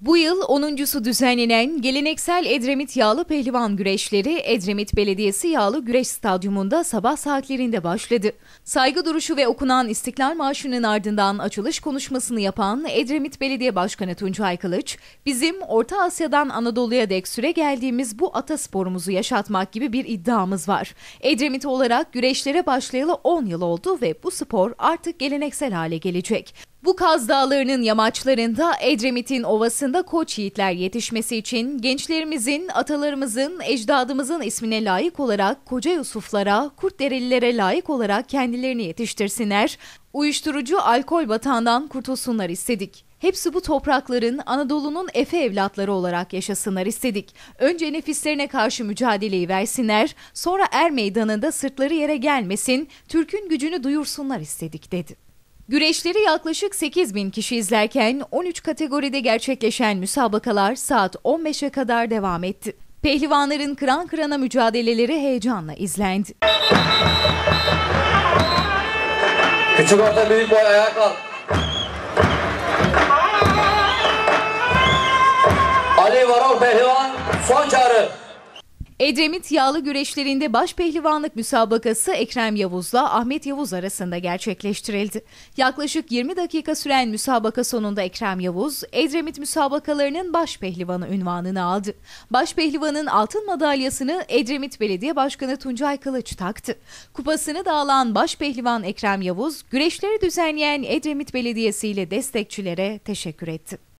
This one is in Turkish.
Bu yıl 10.sü düzenlenen geleneksel Edremit Yağlı Pehlivan Güreşleri Edremit Belediyesi Yağlı Güreş Stadyumunda sabah saatlerinde başladı. Saygı duruşu ve okunan İstiklal Marşı'nın ardından açılış konuşmasını yapan Edremit Belediye Başkanı Tuncay Kılıç, bizim Orta Asya'dan Anadolu'ya dek süre geldiğimiz bu atasporumuzu yaşatmak gibi bir iddiamız var. Edremit olarak güreşlere başlayalı 10 yıl oldu ve bu spor artık geleneksel hale gelecek. Bu Kaz Dağları'nın yamaçlarında Edremit'in ovasında koç yiğitler yetişmesi için gençlerimizin, atalarımızın, ecdadımızın ismine layık olarak Koca Yusuflara, Kurtderelilere layık olarak kendilerini yetiştirsinler, uyuşturucu alkol batağından kurtulsunlar istedik. Hepsi bu toprakların Anadolu'nun efe evlatları olarak yaşasınlar istedik. Önce nefislerine karşı mücadeleyi versinler, sonra er meydanında sırtları yere gelmesin, Türk'ün gücünü duyursunlar istedik dedi. Güreşleri yaklaşık 8 bin kişi izlerken 13 kategoride gerçekleşen müsabakalar saat 15'e kadar devam etti. Pehlivanların kıran kırana mücadeleleri heyecanla izlendi. Küçük orta büyük boy ayağa kalk. Ali Varol Pehlivan son çağrı. Edremit yağlı güreşlerinde baş pehlivanlık müsabakası Ekrem Yavuz'la Ahmet Yavuz arasında gerçekleştirildi. Yaklaşık 20 dakika süren müsabaka sonunda Ekrem Yavuz, Edremit müsabakalarının baş pehlivanı ünvanını aldı. Baş pehlivanın altın madalyasını Edremit Belediye Başkanı Tuncay Kılıç taktı. Kupasını da alan baş pehlivan Ekrem Yavuz, güreşleri düzenleyen Edremit Belediyesi ile destekçilere teşekkür etti.